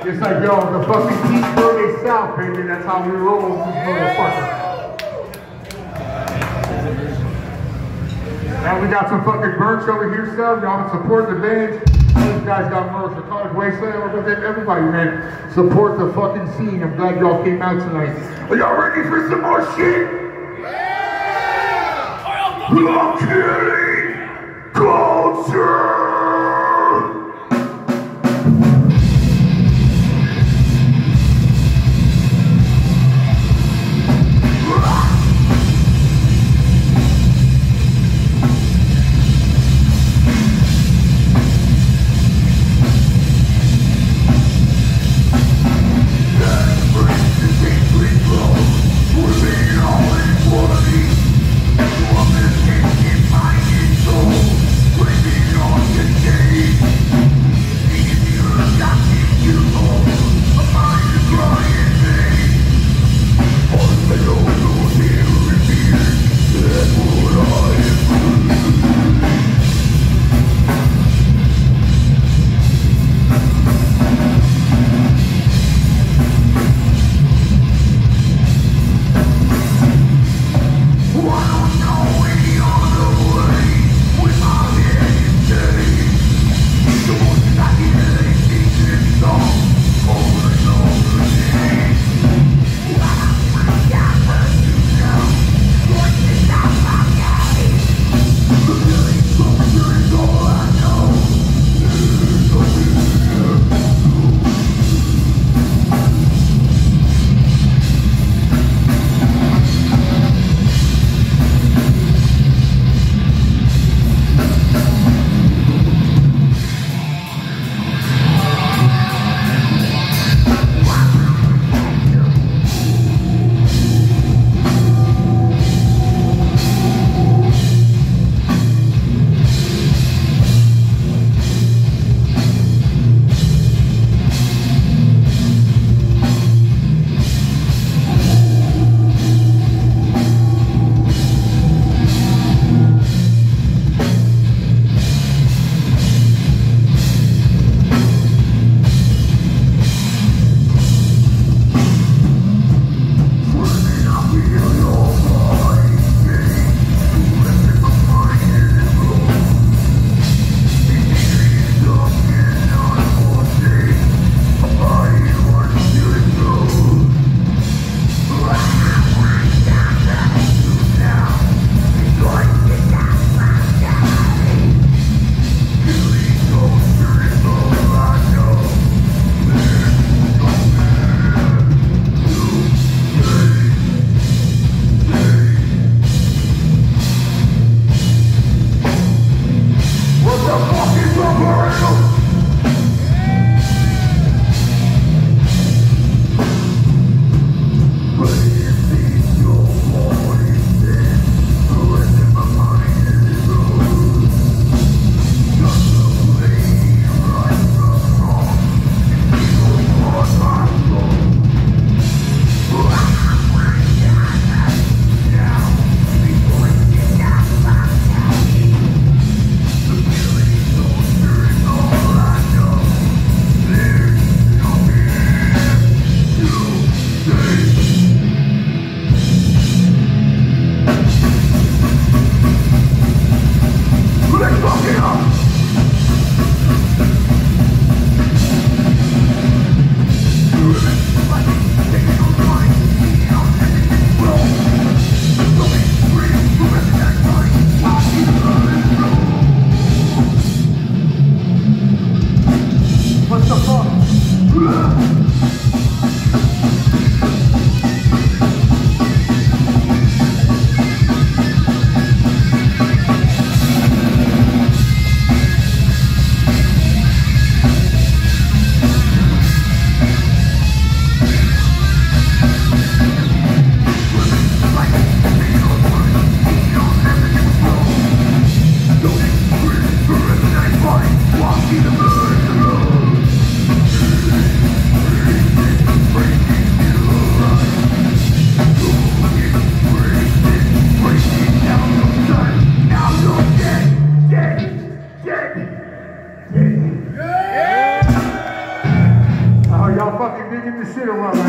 It's like, yo, the fucking East Philly South, baby. That's how we roll with this motherfucker. And we got some fucking merch over here, stuff. Y'all can support the band. These guys got merch. The College Wasteland. We're gonna get everybody, man. Support the fucking scene. I'm glad y'all came out tonight. Are y'all ready for some more shit? Yeah! Killing culture! Fucking digging the